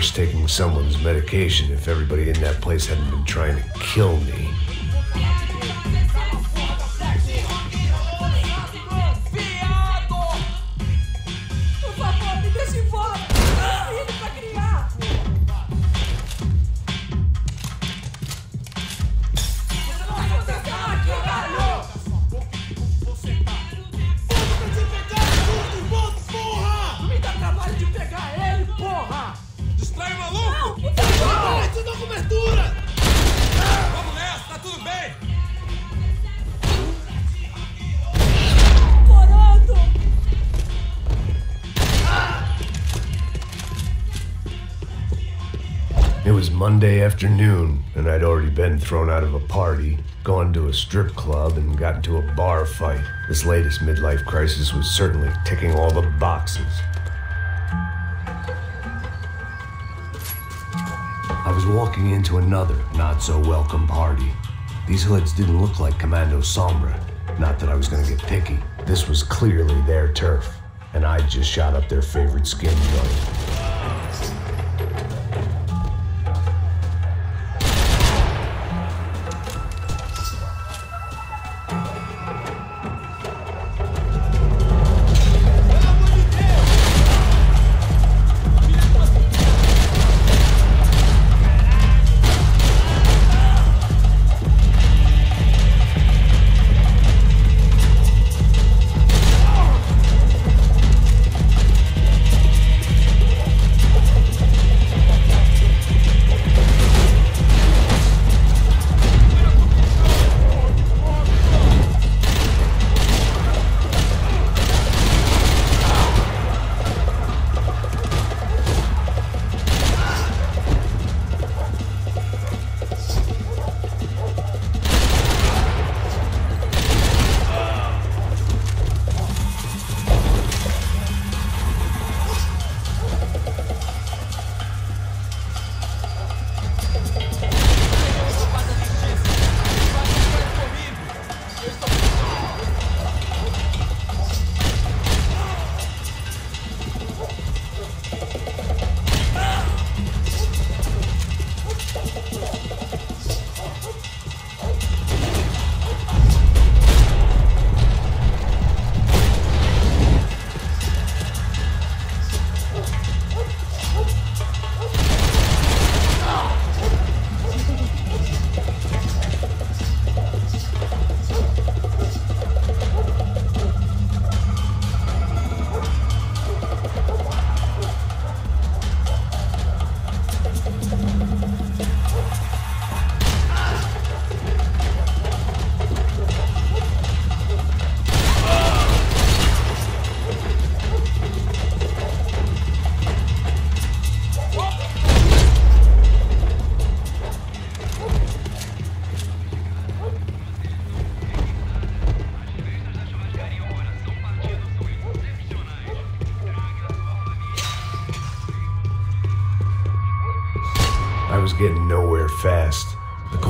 worse taking someone's medication if everybody in that place hadn't been trying to kill me. Was Monday afternoon, and I'd already been thrown out of a party, gone to a strip club, and got into a bar fight. This latest midlife crisis was certainly ticking all the boxes. I was walking into another not so welcome party. These hoods didn't look like Comando Sombra. Not that I was gonna get picky. This was clearly their turf, and I'd just shot up their favorite skin joint.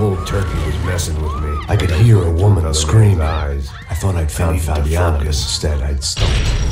Cold turkey was messing with me. I could hear a woman scream. Eyes. I thought I'd found Fabiana. Instead, I'd stumbled.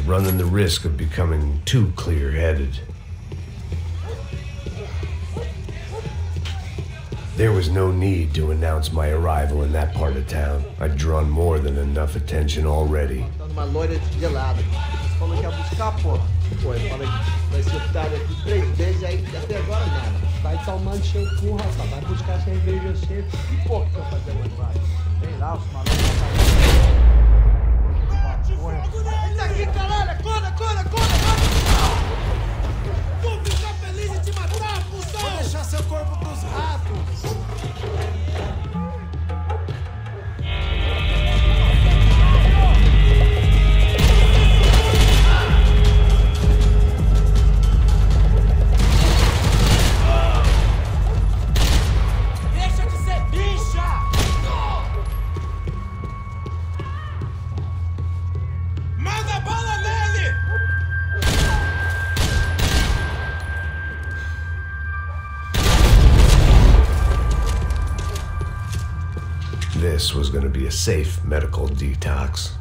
Running the risk of becoming too clear headed. There was no need to announce my arrival in that part of town. I'd drawn more than enough attention already. Vai nada. Vai buscar cerveja. Que porra que eu fazer. Vem lá, os malucos. Eita aqui, caralho! Acorda, acorda, acorda! Vou ficar feliz em te matar, função! Vou deixar seu corpo pros ratos! This was going to be a safe medical detox.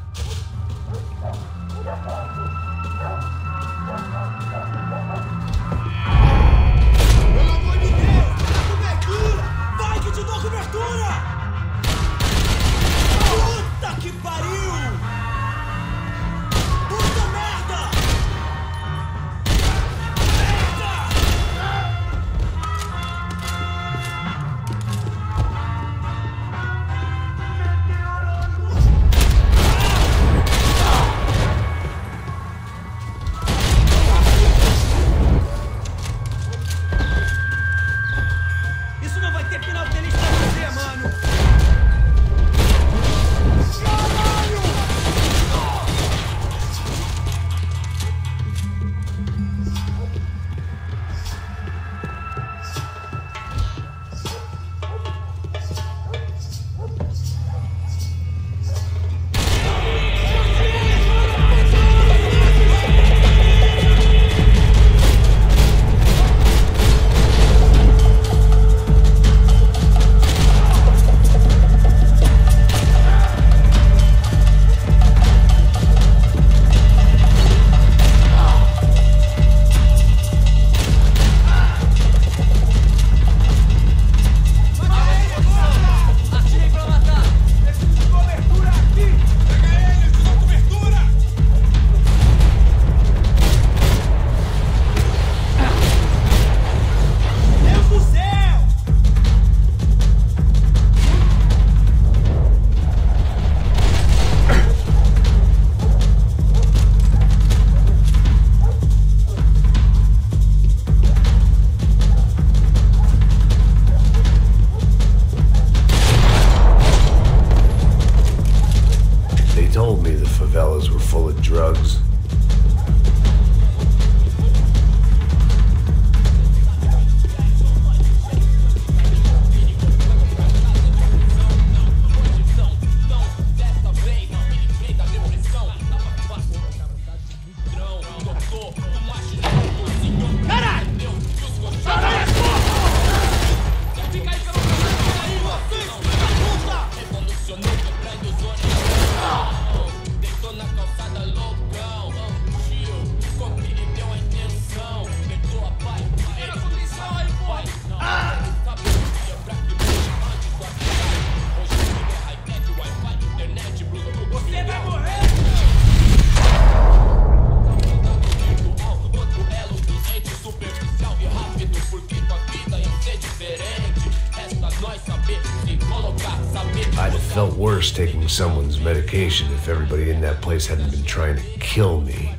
I'd have felt worse taking someone's medication if everybody in that place hadn't been trying to kill me.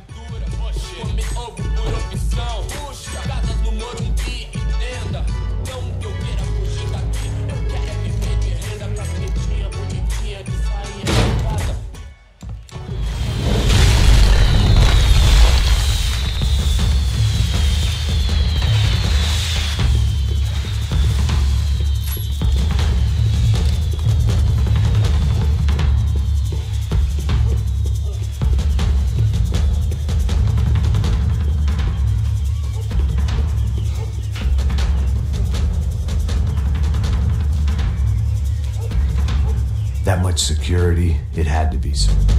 It had to be so.